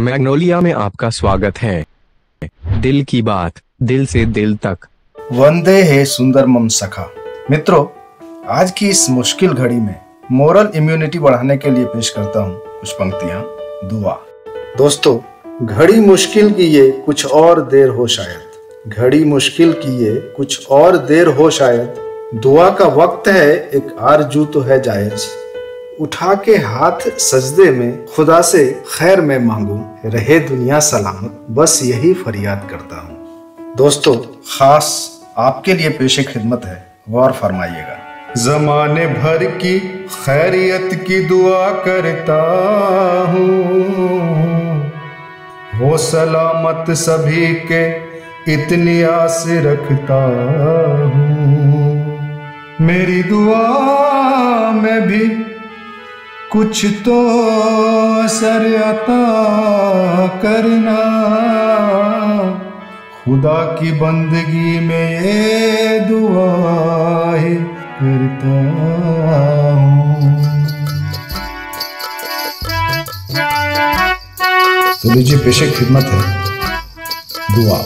Magnolia में आपका स्वागत है। दिल की बात, दिल से दिल तक। वंदे है सुंदर मम सखा। मित्रों, आज की इस मुश्किल घड़ी में मोरल इम्यूनिटी बढ़ाने के लिए पेश करता हूँ कुछ पंक्तियाँ दुआ। दोस्तों, घड़ी मुश्किल की ये कुछ और देर हो शायद। घड़ी मुश्किल की ये कुछ और देर हो शायद। दुआ का वक्त है, एक आरज़ू तो है जायज़। उठा के हाथ सजदे में खुदा से खैर में मांगू, रहे दुनिया सलामत बस यही फरियाद करता हूँ। दोस्तों, खास आपके लिए पेशे खिदमत है, गौर फरमाइएगा। जमाने भर की खैरियत की दुआ करता हूँ। हो सलामत सभी के इतनी आस रखता हूँ। मेरी दुआ में भी कुछ तो असर अता करना। खुदा की बंदगी में ये दुआ करता तो लीजिए पेशे खिदमत है। दुआ।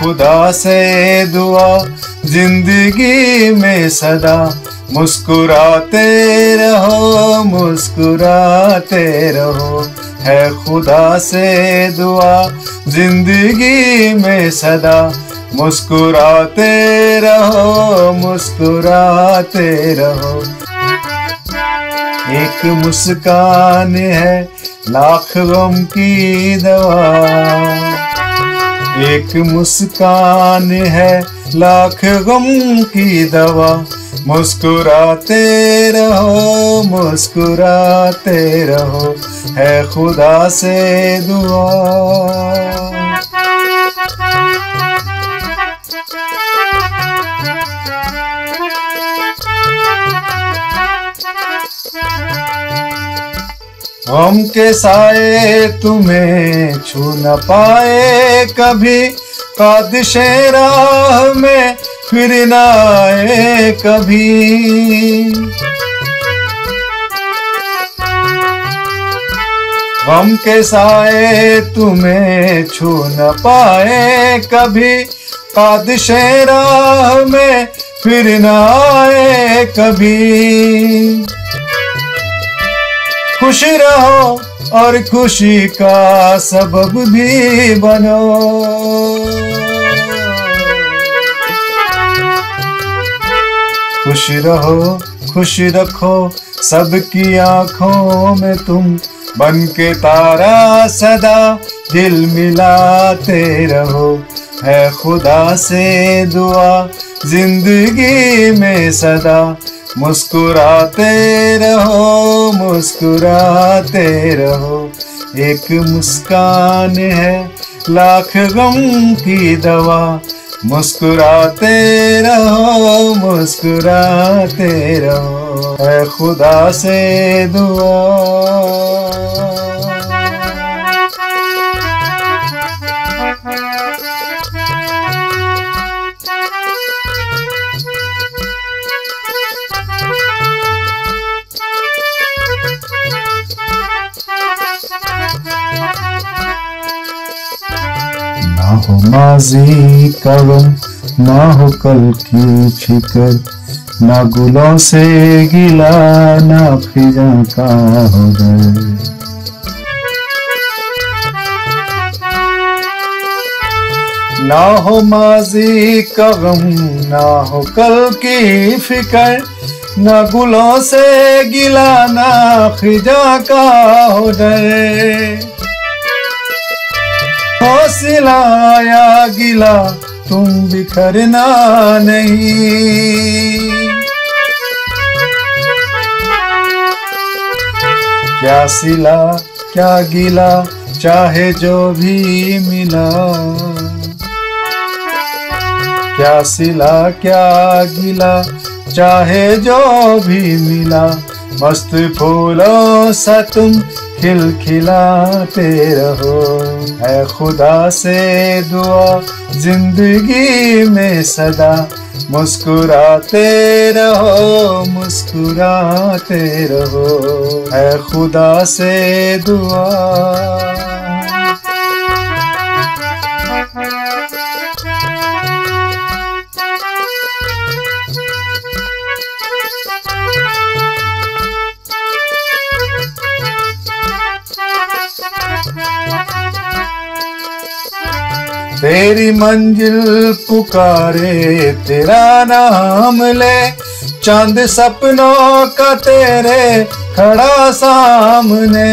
खुदा से दुआ ज़िंदगी में सदा मुस्कुराते रहो मुस्कुराते रहो। है खुदा से दुआ, ज़िंदगी में सदा मुस्कुराते रहो मुस्कुराते रहो। एक मुस्कान है, लाख गम की दवा। एक मुस्कान है लाख गम की दवा, मुस्कुराते रहो मुस्कुराते रहो, है खुदा से दुआ। हम के साए तुम्हें छू न पाए कभी। राह में फिर न आए कभी। हम के साए तुम्हें छू न पाए कभी। कादिश राह में फिर न आए कभी। खुश रहो और खुशी का सबब भी बनो। खुश रहो, खुश रखो सबकी आँखों में तुम। बन के तारा सदा दिल मिलाते रहो। है खुदा से दुआ ज़िंदगी में सदा। मुस्कुराते रहो मुस्कुराते रहो। एक मुस्कान है, लाख गम की दवा। मुस्कुराते रहो मुस्कुराते रहो। ऐ खुदा से दुआ। माजी का गम ना हो कल की फ़िक्र ना गुलों से गिला ना फिजा का हो गए ना हो माजी का ना हो कल की फ़िक्र ना गुलों से गिला ना खिजा का हो डर हौसला या गिला, तुम बिखरना नहीं। क्या सिला, क्या गिला, चाहे जो भी मिला। क्या सिला, क्या गिला, चाहे जो भी मिला। मस्त फूलों सा तुम खिलखिलाते रहो, है खुदा से दुआ ज़िंदगी में सदा। मुस्कुराते रहो मुस्कुराते रहो, है खुदा से दुआ। तेरी मंजिल पुकारे, तेरा नाम ले। चाँद सपनों का तेरे खड़ा सामने।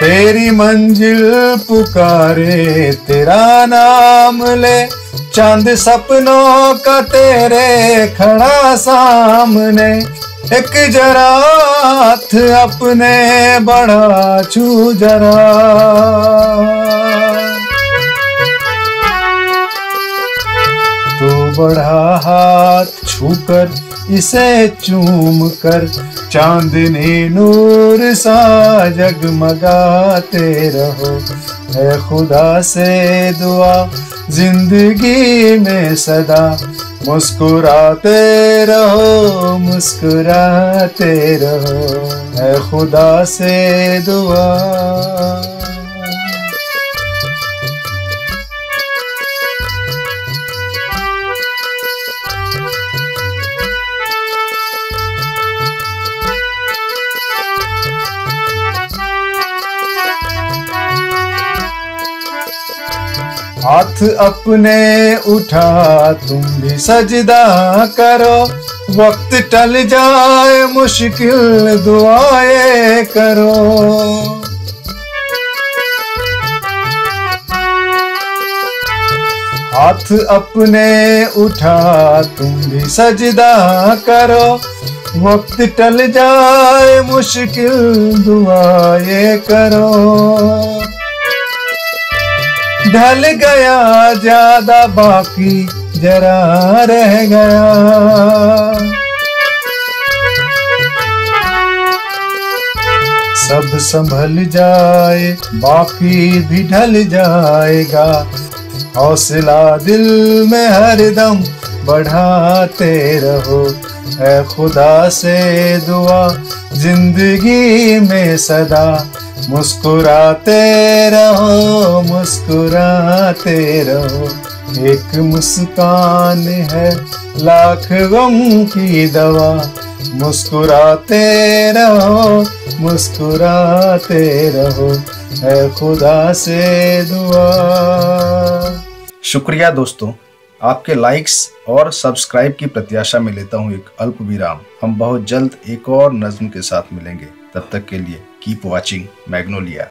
तेरी मंजिल पुकारे, तेरा नाम ले। चाँद सपनों का तेरे खड़ा सामने। एक जरा हाथ अपने बढ़ा छू जरा। तो बढ़ा हाथ छूकर इसे चूम कर चांदनी नूर सा जगमगाते रहो। है खुदा से दुआ ज़िंदगी में सदा मुस्कुराते रहो मुस्कुराते रहो। है खुदा से दुआ। हाथ अपने उठा, तुम भी सजदा करो। वक्त टल जाए, मुश्किल दुआएँ करो। हाथ अपने उठा, तुम भी सजदा करो। वक्त टल जाए, मुश्किल दुआएँ करो। ढल गया, ज़्यादा बाकी जरा रह गया। सब संभल जाए, बाकी भी ढल जाएगा। हौसला दिल में हरदम बढ़ाते रहो। है खुदा से दुआ, ज़िंदगी में सदा मुस्कुराते रहो मुस्कुराते रहो। एक मुस्कान है, लाख गम की दवा। मुस्कुराते रहो मुस्कुराते रहो है खुदा से दुआ। शुक्रिया दोस्तों आपके लाइक्स और सब्सक्राइब की प्रत्याशा में लेता हूँ एक अल्प विराम। हम बहुत जल्द एक और नज्म के साथ मिलेंगे। तब तक के लिए कीप वॉचिंग मैग्नोलिया